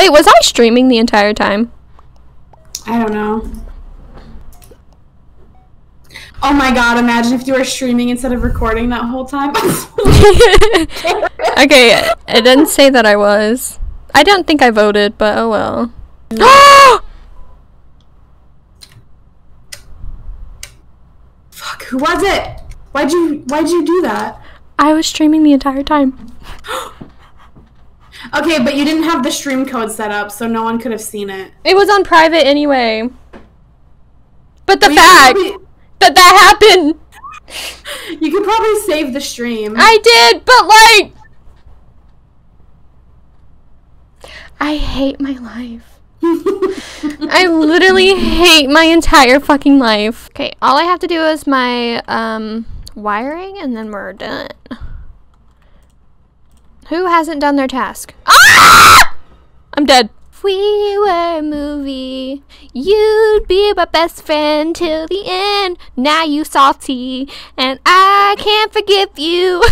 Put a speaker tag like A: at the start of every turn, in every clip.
A: Wait, was I streaming the entire time?
B: I don't know. Oh my god, imagine if you were streaming instead of recording that whole time.
A: okay, it didn't say that I was. I don't think I voted, but oh well.
B: Fuck, who was it? Why'd you why'd you do that?
A: I was streaming the entire time.
B: okay, but you didn't have the stream code set up, so no one could have seen it.
A: It was on private anyway. But the well, fact probably, that that happened.
B: You could probably save the stream.
A: I did, but like I hate my life. I literally hate my entire fucking life. Okay, all I have to do is my um, wiring and then we're done. Who hasn't done their task? Ah! I'm dead. If we were a movie, you'd be my best friend till the end. Now you salty, and I can't forgive you.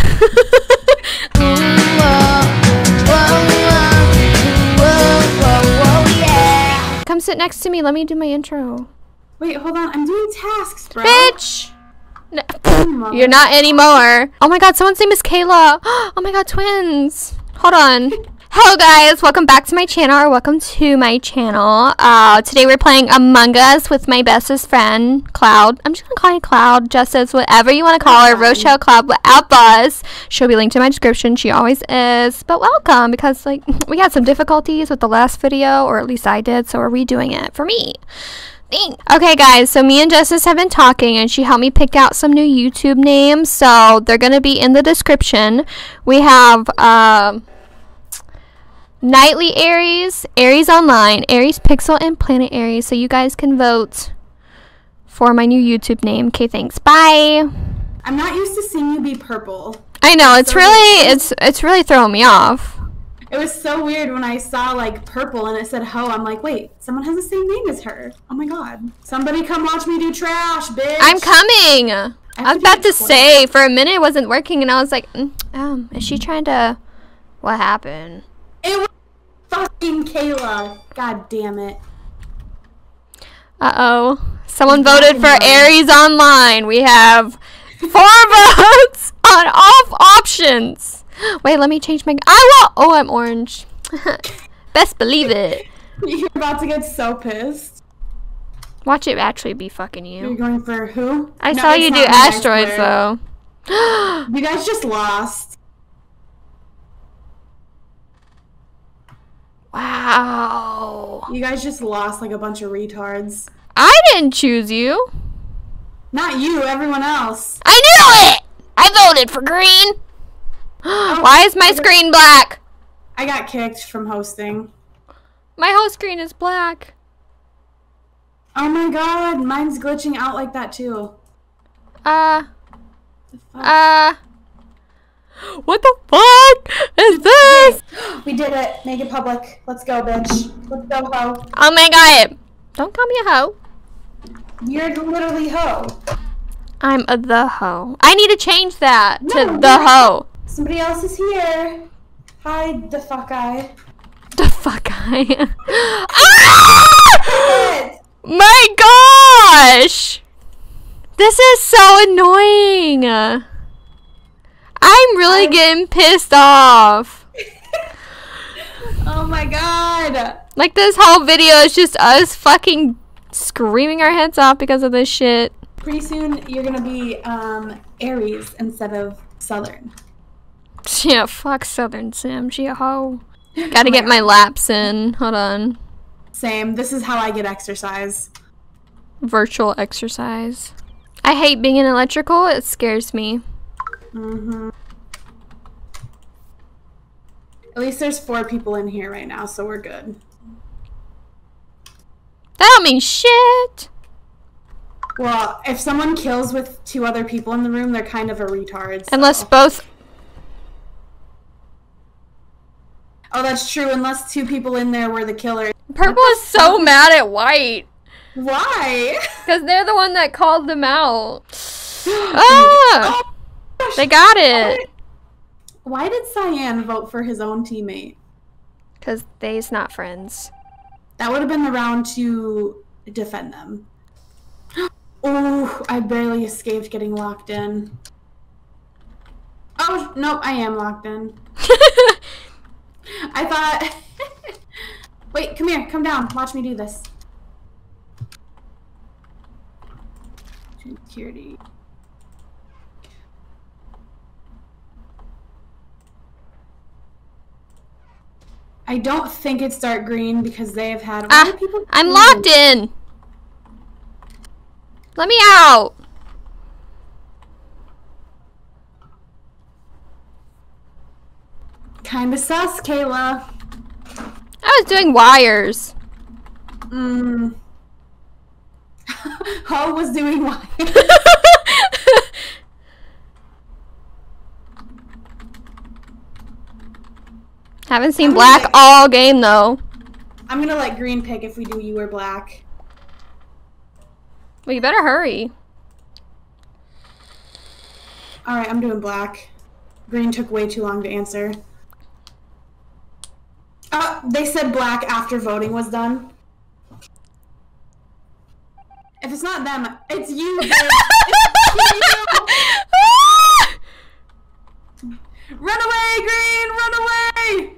A: Come sit next to me. Let me do my intro.
B: Wait, hold on. I'm doing tasks, bro.
A: Bitch! No. You're not anymore. Oh my god, someone's name is Kayla. Oh my god, twins. Hold on. Hello guys, welcome back to my channel, or welcome to my channel. Uh, today we're playing Among Us with my bestest friend, Cloud. I'm just gonna call you Cloud, just as whatever you want to call her, Rachelle Cloud without buzz. She'll be linked in my description, she always is. But welcome, because like, we had some difficulties with the last video, or at least I did, so we're redoing it for me. Okay, guys, so me and Justice have been talking, and she helped me pick out some new YouTube names, so they're going to be in the description. We have, uh, Nightly Aries, Aries Online, Aries Pixel, and Planet Aries. So you guys can vote for my new YouTube name. Okay, thanks. Bye.
B: I'm not used to seeing you be purple.
A: I know it's so really it's it's really throwing me off.
B: It was so weird when I saw like purple and it said ho. I'm like, wait, someone has the same name as her. Oh my god. Somebody come watch me do trash, bitch.
A: I'm coming. I, I was about to say for a minute it wasn't working and I was like, mm, um, is she trying to? What happened?
B: It was fucking Kayla. God damn it.
A: Uh oh. Someone voted for Aries Online. We have four votes on off options. Wait, let me change my. I will. Oh, I'm orange. Best believe it.
B: You're about to get so pissed.
A: Watch it actually be fucking you.
B: You're going for who?
A: I no, saw you do asteroids though.
B: you guys just lost.
A: Wow.
B: You guys just lost like a bunch of retards.
A: I didn't choose you.
B: Not you, everyone else.
A: I knew it! I voted for green. Why is my screen black?
B: I got kicked from hosting.
A: My host screen is black.
B: Oh my god, mine's glitching out like that too.
A: Uh. Uh. What the fuck is this?
B: We did it. Make it public. Let's go, bitch. Let's go, ho.
A: Oh my god. Don't call me a hoe.
B: You're literally hoe.
A: I'm a the hoe. I need to change that no, to the hoe.
B: Somebody else is here. Hi, the fuck eye.
A: The fuck eye. ah! My gosh! This is so annoying. I'm really I'm... getting pissed off.
B: oh my god.
A: Like this whole video is just us fucking screaming our heads off because of this shit.
B: Pretty soon you're gonna be um Aries instead of Southern.
A: Yeah, fuck Southern Sim. She a hoe. Gotta oh get my laps in. Hold on.
B: Same. This is how I get exercise.
A: Virtual exercise. I hate being in electrical. It scares me.
B: Mm-hmm. At least there's four people in here right now, so we're good.
A: That don't mean shit.
B: Well, if someone kills with two other people in the room, they're kind of a retard. So.
A: Unless both.
B: Oh, that's true. Unless two people in there were the killer.
A: Purple is so mad at white.
B: Why?
A: Because they're the one that called them out. ah! Oh they got it.
B: Why did Cyan vote for his own teammate?
A: Because they's not friends.
B: That would have been the round to defend them. Oh, I barely escaped getting locked in. Oh, no, I am locked in. I thought. Wait, come here, come down. Watch me do this. Security. I don't think it's dark green because they have had.
A: Ah,
B: people-
A: I'm locked in. Let me out.
B: Kinda sus, Kayla.
A: I was doing wires.
B: Mmm. Ho was doing wire.
A: Haven't seen
B: I'm
A: black
B: like-
A: all game though.
B: I'm gonna let green pick if we do you or black.
A: Well, you better hurry.
B: Alright, I'm doing black. Green took way too long to answer. Uh, they said black after voting was done. If it's not them, it's you. It's you. Run away, Green! Run away!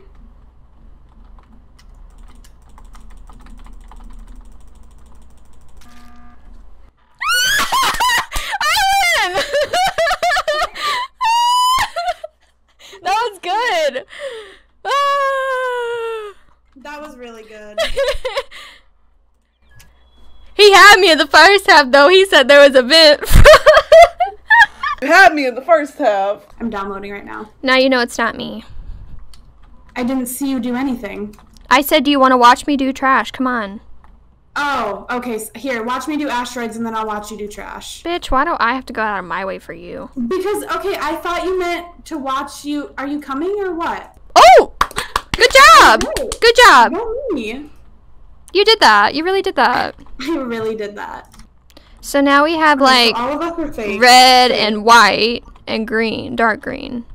A: I win! that was good. Ah.
B: That was really good.
A: He had me in the first half, though. He said there was a bit.
C: You had me in the first half.
B: I'm downloading right now.
A: now you know it's not me.
B: I didn't see you do anything.
A: I said, Do you want to watch me do trash? Come on.
B: Oh, okay. s- Here, watch me do asteroids and then I'll watch you do trash.
A: Bitch, why do I have to go out of my way for you?
B: Because, okay, I thought you meant to watch you. Are you coming or what?
A: Oh! Good job! Oh, Good job! You did that. You really did that.
B: I really did that.
A: So now we have like
B: All of us are fake.
A: red and white and green, dark green.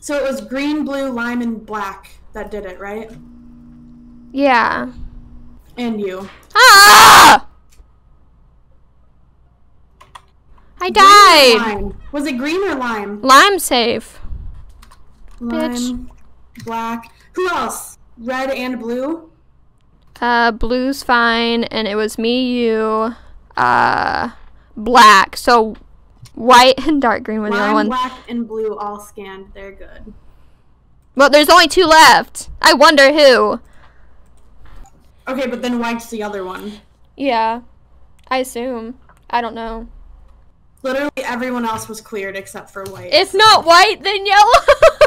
B: So it was green, blue, lime, and black that did it, right?
A: Yeah.
B: And you.
A: Ah! I died.
B: Was it green or lime?
A: Lime safe.
B: Lime,
A: Bitch.
B: black. Who else? Red and blue?
A: Uh, blue's fine, and it was me, you, uh, black. So white and dark green were the only
B: Lime,
A: one.
B: black, and blue all scanned. They're good.
A: Well, there's only two left. I wonder who.
B: Okay, but then white's the other one.
A: Yeah, I assume. I don't know.
B: Literally everyone else was cleared except for white.
A: If not white, then yellow.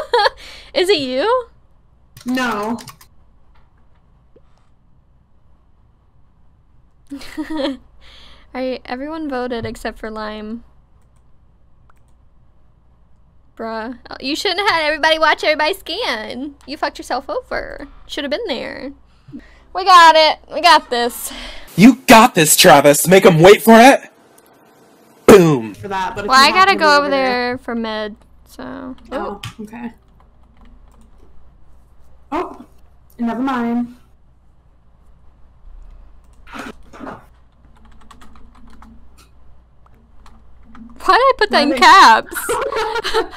A: Is it you?
B: no.
A: I everyone voted except for Lime. Bruh. Oh, You shouldn't have had everybody watch everybody scan. You fucked yourself over. Should have been there. We got it. We got this.
D: You got this, Travis. Make him wait for it. Boom.
B: For that, but
A: Well, I gotta go over there for med, so.
B: Oh, okay. Oh, never mind.
A: Why did I put that in caps?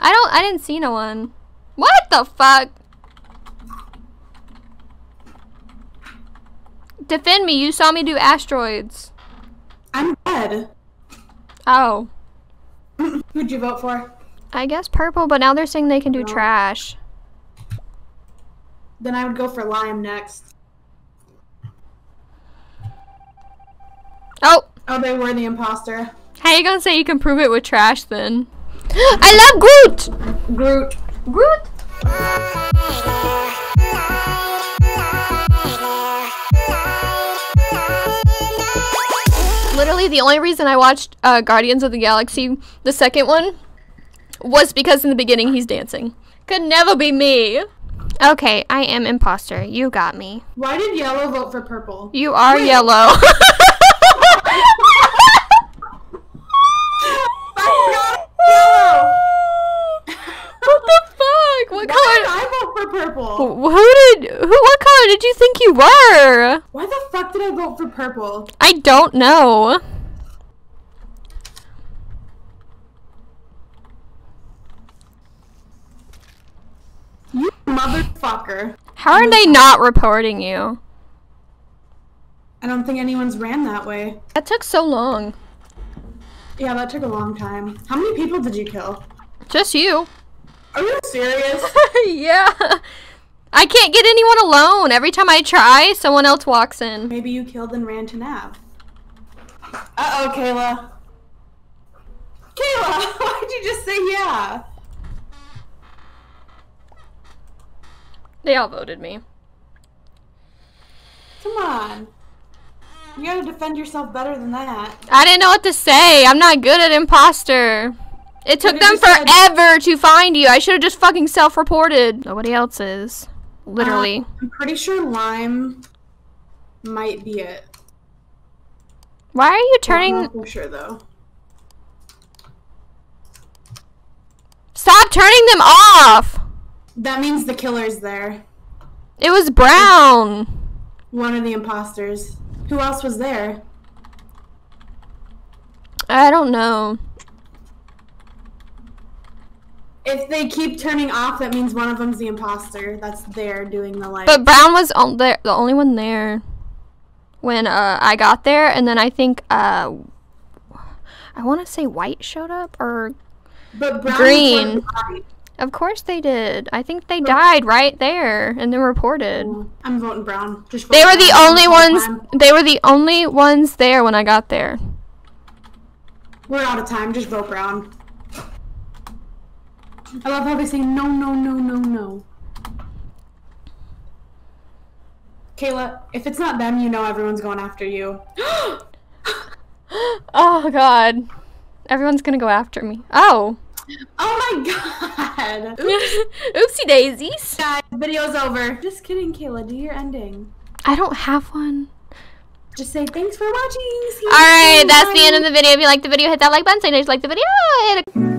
A: I don't. I didn't see no one. What the fuck? Defend me. You saw me do asteroids.
B: I'm dead.
A: Oh.
B: Who'd you vote for?
A: I guess purple, but now they're saying they can do
B: No.
A: trash.
B: Then I would go for lime next.
A: Oh,
B: Oh, they were the imposter.
A: how you gonna say you can prove it with trash then? I love Groot.
B: Groot.
A: Groot. Literally, the only reason I watched uh, Guardians of the Galaxy, the second one, was because in the beginning he's dancing. Could never be me. Okay, I am imposter. You got me.
B: Why did yellow vote for purple?
A: You are yellow.
B: I got yellow.
A: what the fuck? What color?
B: for purple.
A: Wh- Who did? Who? What color were?
B: Why the fuck did I vote for purple?
A: I don't know.
B: You motherfucker.
A: How are they not reporting you?
B: I don't think anyone's ran that way.
A: That took so long.
B: Yeah, that took a long time. How many people did you kill?
A: Just you.
B: Are you serious?
A: yeah. I can't get anyone alone. Every time I try, someone else walks in.
B: Maybe you killed and ran to Nav. Uh oh, Kayla. Kayla, why'd you just say yeah?
A: They all voted me.
B: Come on. You gotta defend yourself better than that.
A: I didn't know what to say. I'm not good at imposter. It took them
B: just said-
A: forever to find you. I should have just fucking self-reported. Nobody else is. Literally.
B: Uh, I'm pretty sure Lime might be it.
A: Why are you turning?
B: I'm not for sure though.
A: Stop turning them off.
B: That means the killer's there.
A: It was brown.
B: One of the imposters. Who else was there?
A: I don't know.
B: If they keep turning off, that means one of them's the imposter that's there doing the like.
A: But Brown was on there, the only one there when uh, I got there, and then I think uh, I want to say White showed up, or
B: But Brown
A: Green. of course they did. I think they died right there and then reported.
B: I'm voting Brown. Just
A: They were the only ones.
B: time.
A: They were the only ones there when I got there.
B: We're out of time. Just vote Brown. I love how they say no, no, no, no, no. Kayla, if it's not them, you know everyone's going after you.
A: Oh God, everyone's gonna go after me. Oh,
B: oh my god!
A: oopsie daisies.
B: Guys, video's over. Just kidding, Kayla. Do your ending.
A: I don't have one.
B: Just say thanks for watching. See
A: All right,
B: next
A: that's the end of the video. If you liked the video, hit that like button. Say nice like the video. Hit a